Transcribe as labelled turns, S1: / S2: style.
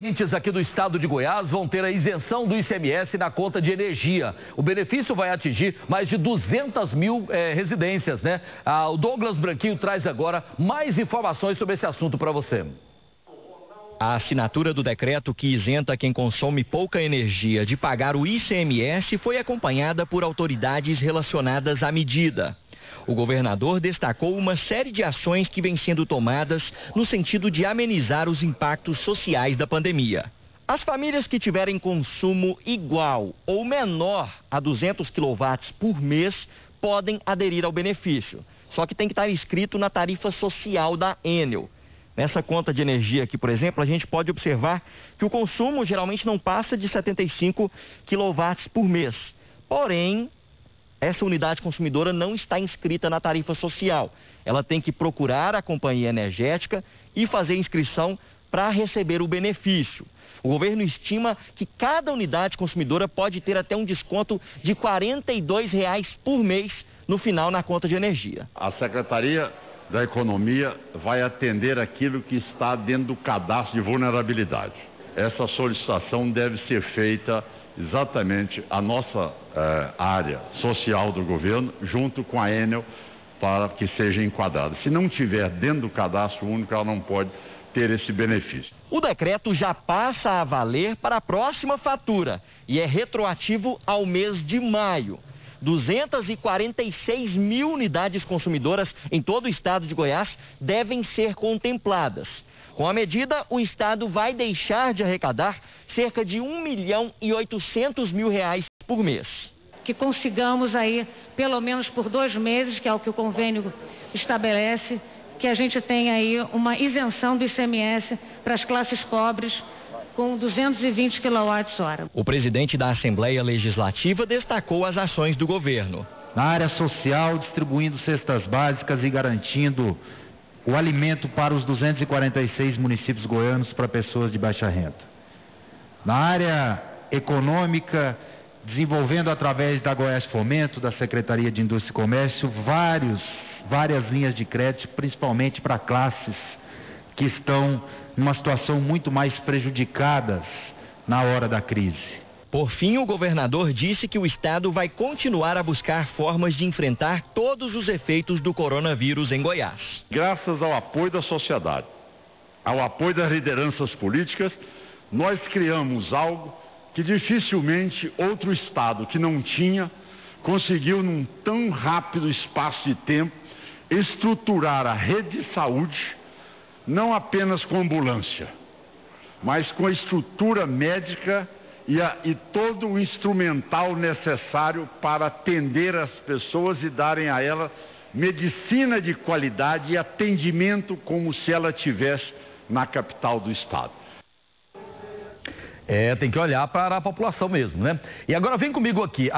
S1: Clientes aqui do estado de Goiás vão ter a isenção do ICMS na conta de energia. O benefício vai atingir mais de 200 mil é, residências, né? Ah, o Douglas Branquinho traz agora mais informações sobre esse assunto para você.
S2: A assinatura do decreto que isenta quem consome pouca energia de pagar o ICMS foi acompanhada por autoridades relacionadas à medida. O governador destacou uma série de ações que vêm sendo tomadas no sentido de amenizar os impactos sociais da pandemia. As famílias que tiverem consumo igual ou menor a 200 kW por mês podem aderir ao benefício. Só que tem que estar inscrito na tarifa social da Enel. Nessa conta de energia aqui, por exemplo, a gente pode observar que o consumo geralmente não passa de 75 kW por mês. Porém, essa unidade consumidora não está inscrita na tarifa social. Ela tem que procurar a companhia energética e fazer inscrição para receber o benefício. O governo estima que cada unidade consumidora pode ter até um desconto de 42 reais por mês no final na conta de energia.
S3: A Secretaria da Economia vai atender aquilo que está dentro do cadastro de vulnerabilidade. Essa solicitação deve ser feita exatamente a nossa eh, área social do governo, junto com a Enel, para que seja enquadrada. Se não tiver dentro do cadastro único, ela não pode ter esse benefício.
S2: O decreto já passa a valer para a próxima fatura e é retroativo ao mês de maio. 246 mil unidades consumidoras em todo o estado de Goiás devem ser contempladas. Com a medida, o Estado vai deixar de arrecadar cerca de 1 milhão e 800 mil reais por mês.
S4: Que consigamos aí, pelo menos por dois meses, que é o que o convênio estabelece, que a gente tenha aí uma isenção do ICMS para as classes pobres com 220 kWh.
S2: O presidente da Assembleia Legislativa destacou as ações do governo.
S5: Na área social, distribuindo cestas básicas e garantindo o alimento para os 246 municípios goianos para pessoas de baixa renda. Na área econômica, desenvolvendo através da Goiás Fomento, da Secretaria de Indústria e Comércio, vários, várias linhas de crédito, principalmente para classes que estão numa situação muito mais prejudicadas na hora da crise.
S2: Por fim, o governador disse que o estado vai continuar a buscar formas de enfrentar todos os efeitos do coronavírus em Goiás.
S3: Graças ao apoio da sociedade, ao apoio das lideranças políticas, nós criamos algo que dificilmente outro estado que não tinha conseguiu, num tão rápido espaço de tempo, estruturar a rede de saúde, não apenas com ambulância, mas com a estrutura médica e, a, e todo o instrumental necessário para atender as pessoas e darem a elas medicina de qualidade e atendimento como se ela tivesse na capital do estado.
S1: É, tem que olhar para a população mesmo, né? E agora vem comigo aqui.